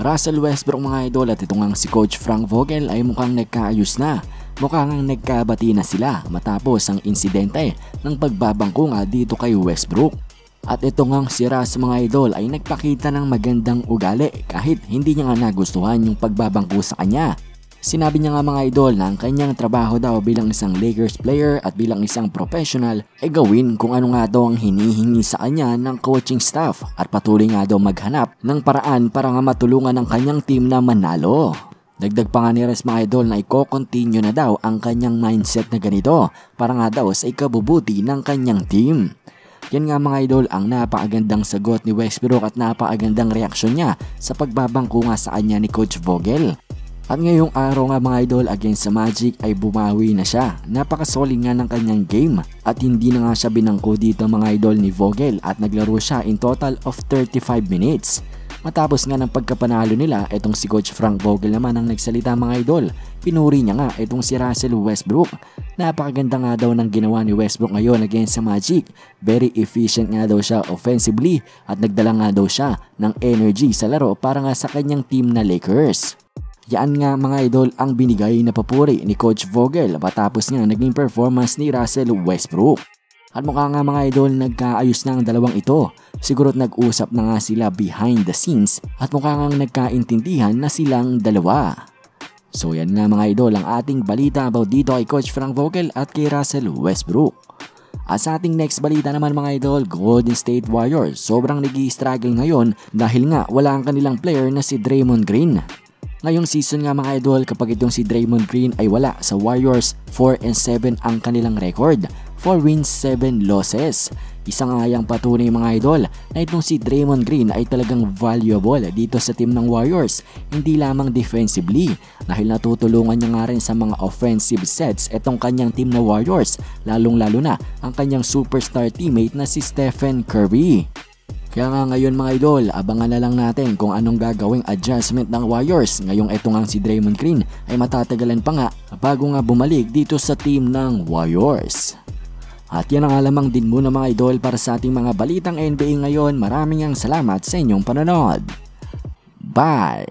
Russell Westbrook mga idol at ito nga si Coach Frank Vogel ay mukhang nagkaayos na. Mukhang nagkabati na sila matapos ang insidente ng pagbabangko nga dito kay Westbrook. At ito nga si Russ mga idol ay nagpakita ng magandang ugali kahit hindi niya nga nagustuhan yung pagbabangko sa kanya. Sinabi niya nga mga idol na ang kanyang trabaho daw bilang isang Lakers player at bilang isang professional ay gawin kung ano nga daw ang hinihingi sa kanya ng coaching staff at patuloy nga daw maghanap ng paraan para nga matulungan ang kanyang team na manalo. Dagdag pa nga ni Res mga idol na i-continue na daw ang kanyang mindset na ganito para nga daw sa ikabubuti ng kanyang team. Yan nga mga idol ang napakagandang sagot ni Westbrook at napakagandang reaksyon niya sa pagbabangko nga sa kanya ni Coach Vogel. At ngayong araw nga mga idol against sa Magic ay bumawi na siya. Napakasolid nga ng kanyang game at hindi na nga siya binangko dito mga idol ni Vogel at naglaro siya in total of 35 minutes. Matapos nga ng pagkapanalo nila, itong si Coach Frank Vogel naman ang nagsalita mga idol. Pinuri niya nga itong si Russell Westbrook. Napakaganda nga daw ng ginawa ni Westbrook ngayon against sa Magic. Very efficient nga daw siya offensively at nagdala nga daw siya ng energy sa laro para nga sa kanyang team na Lakers. Yan nga mga idol ang binigay na papuri ni Coach Vogel matapos nga naging performance ni Russell Westbrook. At mukha nga mga idol nagkaayos na ang dalawang ito. Siguro't nag-usap na nga sila behind the scenes at mukha nga nagkaintindihan na silang dalawa. So yan nga mga idol ang ating balita about dito kay Coach Frank Vogel at kay Russell Westbrook. At sa ating next balita naman mga idol, Golden State Warriors. Sobrang nag struggle ngayon dahil nga wala ang kanilang player na si Draymond Green. Ngayong season nga mga idol kapag itong si Draymond Green ay wala sa Warriors 4 and 7 ang kanilang record. 4 wins, 7 losses. Isa nga yung patunay mga idol na itong si Draymond Green ay talagang valuable dito sa team ng Warriors. Hindi lamang defensively dahil natutulungan niya nga rin sa mga offensive sets itong kanyang team na Warriors lalong lalo na ang kanyang superstar teammate na si Stephen Curry. Kaya nga ngayon mga idol, abangan na lang natin kung anong gagawing adjustment ng Warriors ngayong eto nga si Draymond Green ay matatagalan pa nga bago nga bumalik dito sa team ng Warriors. At yan ang alamang din muna mga idol para sa ating mga balitang NBA ngayon. Maraming ang salamat sa inyong panonood. Bye!